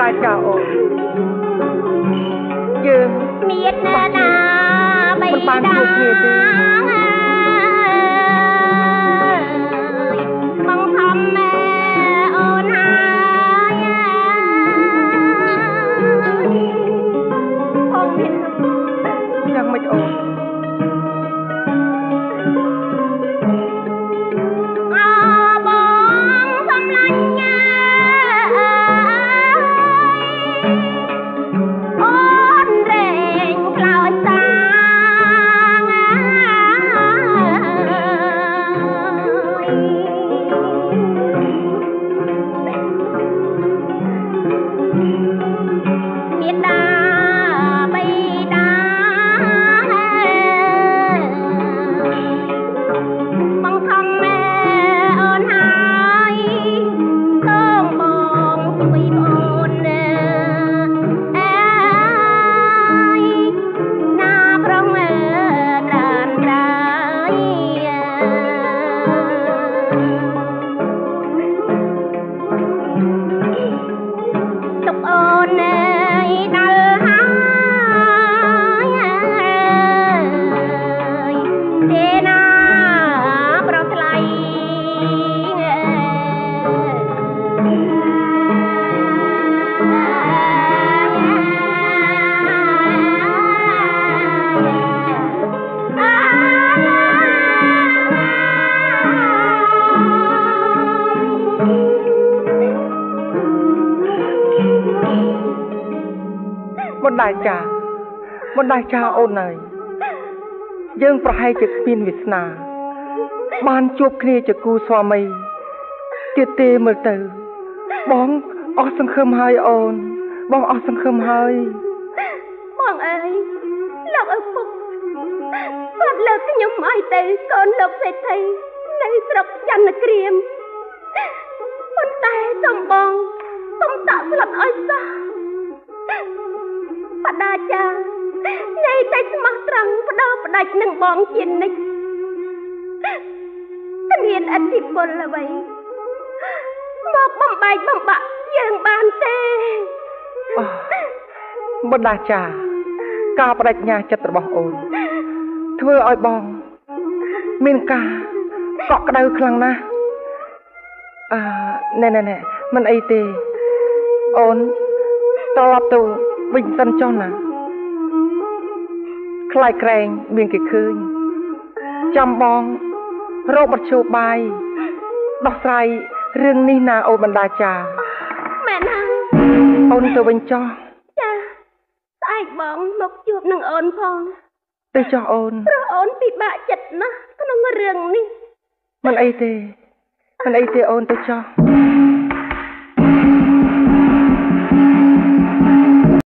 ដាច់ចាអូនយើងមានណា ណាបីមិ មិនដាច់ចាមិនដាច់ចាអូនហើយយើងប្រហែលជាគ្មានវាសនា បានជួបគ្នាជាគូស្វាមីទៀតទេមើលទៅ បងអស់សង្ឃឹមហើយអូន បងអស់សង្ឃឹមហើយបងអើយលោកឪពុកគាត់លើកខ្ញុំឲ្យទៅកូនលោកសេដ្ឋីនៅស្រុកចន្ទក្រៀមប៉ុន្តែសូមបងសូមតាក់ស្លាប់ឲ្យសោះ បដាចានៃតែស្មោះត្រង់បដោផ្ដាច់នឹងបងជានិច្ចគ្មានអធិពលអ្វីមកបំបែកបំបាក់យើងបានទេអស់មិនដាច់ចាការបដិញ្ញាចិត្តរបស់អូនធ្វើឲ្យបង មានការកក់ក្ដៅខ្លាំងណាស់អឺណែណែណែមិនអីទេអូនត្រឡប់ទៅ វិញសិនចុះណាខ្លាចក្រែងមានគេឃើញចាំបងរកមធ្យោបាយដោះស្រាយរឿងនេះណាអូនបណ្ដាចាមែនហើយអូនទៅវិញចុះចាស្អែកបងមកជួបនឹងអូនផងទៅចុះអូនព្រោះអូនពិបាកចិត្តណាស់ក្នុងរឿងនេះមិនអីទេមិនអីទេអូនទៅចុះអ